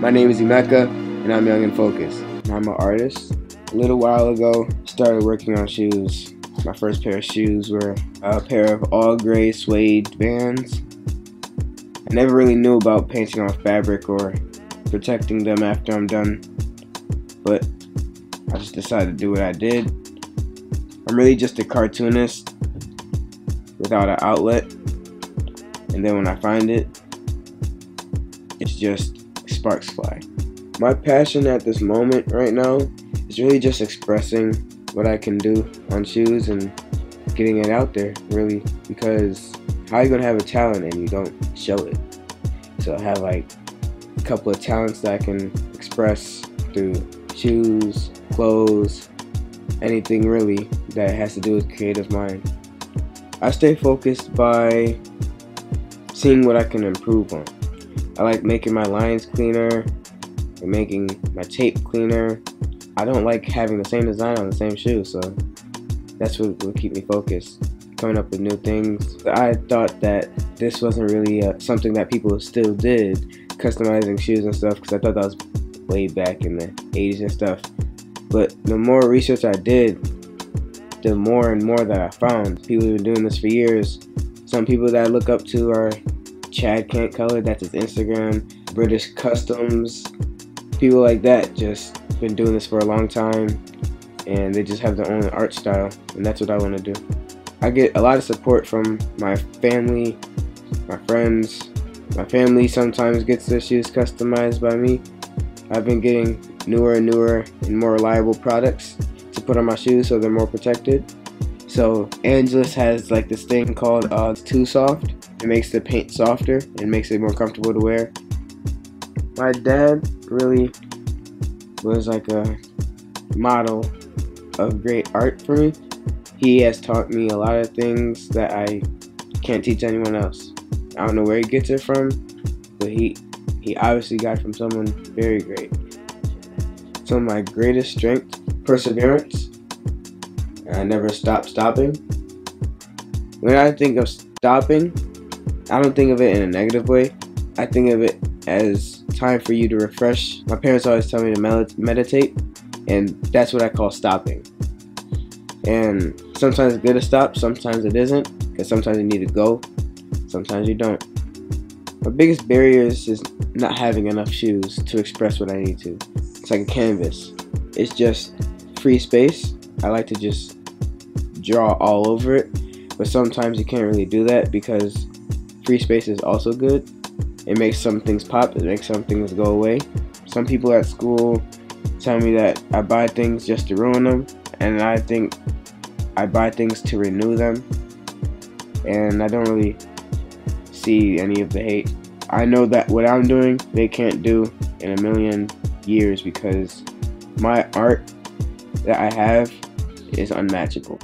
My name is Emeka, and I'm young and focused. I'm an artist. A little while ago, started working on shoes. My first pair of shoes were a pair of all gray suede Vans. I never really knew about painting on fabric or protecting them after I'm done, but I just decided to do what I did. I'm really just a cartoonist without an outlet, and then when I find it, it's just sparks fly. My passion at this moment right now is really just expressing what I can do on shoes and getting it out there, really, because how are you gonna have a talent and you don't show it? So I have like a couple of talents that I can express through shoes, clothes, anything really that has to do with creative mind. I stay focused by seeing what I can improve on. I like making my lines cleaner and making my tape cleaner. I don't like having the same design on the same shoe, so that's what will keep me focused. Coming up with new things. I thought that this wasn't really uh, something that people still did, customizing shoes and stuff, because I thought that was way back in the 80s and stuff. But the more research I did, the more and more that I found. People have been doing this for years. Some people that I look up to are Chad Can't Color, that's his Instagram, British Customs, people like that just been doing this for a long time and they just have their own art style and that's what I want to do. I get a lot of support from my family, my friends. My family sometimes gets their shoes customized by me. I've been getting newer and newer and more reliable products to put on my shoes so they're more protected. So Angelus has like this thing called uh, 2-Soft it makes the paint softer and makes it more comfortable to wear. My dad really was like a model of great art for me. He has taught me a lot of things that I can't teach anyone else. I don't know where he gets it from, but he he obviously got it from someone very great. Of my greatest strength, perseverance. I never stop stopping. When I think of stopping, I don't think of it in a negative way. I think of it as time for you to refresh. My parents always tell me to meditate, and that's what I call stopping. And sometimes it's good to stop, sometimes it isn't, because sometimes you need to go, sometimes you don't. My biggest barrier is just not having enough shoes to express what I need to. It's like a canvas. It's just free space. I like to just draw all over it, but sometimes you can't really do that because free space is also good. It makes some things pop, it makes some things go away. Some people at school tell me that I buy things just to ruin them, and I think I buy things to renew them. And I don't really see any of the hate. I know that what I'm doing, they can't do in a million years because my art that I have is unmatchable.